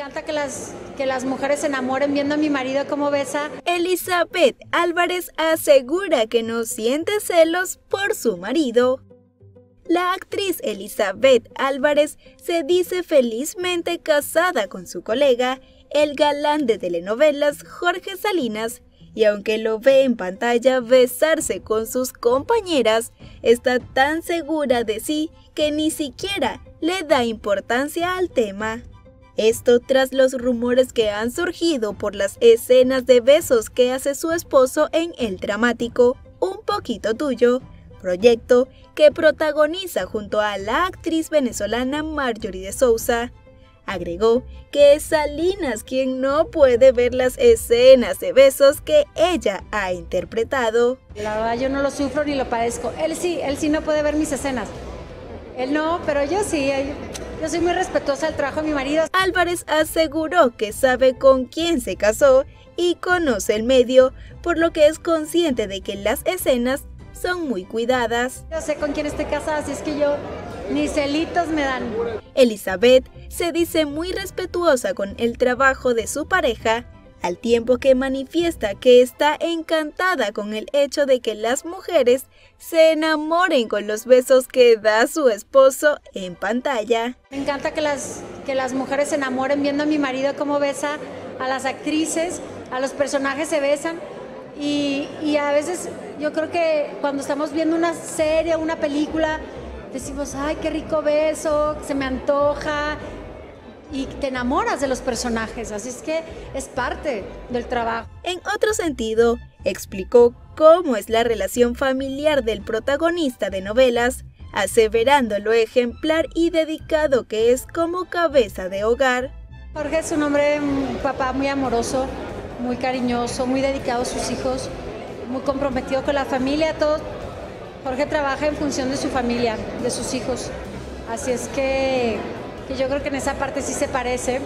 encanta que las, que las mujeres se enamoren viendo a mi marido como besa. Elizabeth Álvarez asegura que no siente celos por su marido. La actriz Elizabeth Álvarez se dice felizmente casada con su colega, el galán de telenovelas Jorge Salinas, y aunque lo ve en pantalla besarse con sus compañeras, está tan segura de sí que ni siquiera le da importancia al tema. Esto tras los rumores que han surgido por las escenas de besos que hace su esposo en el dramático Un poquito tuyo, proyecto que protagoniza junto a la actriz venezolana Marjorie de Souza. Agregó que es Salinas quien no puede ver las escenas de besos que ella ha interpretado. La verdad yo no lo sufro ni lo padezco. Él sí, él sí no puede ver mis escenas. Él no, pero yo sí. Yo soy muy respetuosa del trabajo de mi marido. Álvarez aseguró que sabe con quién se casó y conoce el medio, por lo que es consciente de que las escenas son muy cuidadas. Yo sé con quién estoy casada, así es que yo ni celitos me dan. Elizabeth se dice muy respetuosa con el trabajo de su pareja, al tiempo que manifiesta que está encantada con el hecho de que las mujeres se enamoren con los besos que da su esposo en pantalla. Me encanta que las, que las mujeres se enamoren viendo a mi marido cómo besa a las actrices, a los personajes se besan y, y a veces yo creo que cuando estamos viendo una serie, una película, decimos, ay, qué rico beso, se me antoja, y te enamoras de los personajes, así es que es parte del trabajo. En otro sentido, explicó cómo es la relación familiar del protagonista de novelas, aseverando lo ejemplar y dedicado que es como cabeza de hogar. Jorge es un hombre, un papá muy amoroso, muy cariñoso, muy dedicado a sus hijos muy comprometido con la familia, todo. Jorge trabaja en función de su familia, de sus hijos. Así es que, que yo creo que en esa parte sí se parece.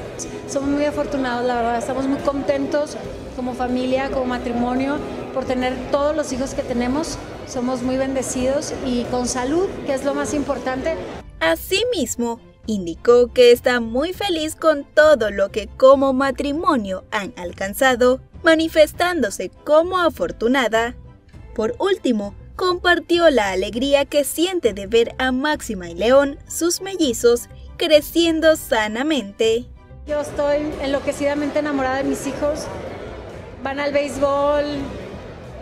Somos muy afortunados, la verdad. Estamos muy contentos como familia, como matrimonio, por tener todos los hijos que tenemos. Somos muy bendecidos y con salud, que es lo más importante. Asimismo, indicó que está muy feliz con todo lo que como matrimonio han alcanzado manifestándose como afortunada. Por último, compartió la alegría que siente de ver a Máxima y León, sus mellizos, creciendo sanamente. Yo estoy enloquecidamente enamorada de mis hijos. Van al béisbol,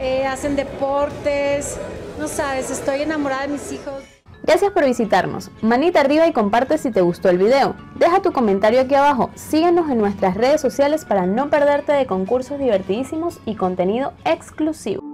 eh, hacen deportes, no sabes, estoy enamorada de mis hijos. Gracias por visitarnos. Manita arriba y comparte si te gustó el video. Deja tu comentario aquí abajo. Síguenos en nuestras redes sociales para no perderte de concursos divertidísimos y contenido exclusivo.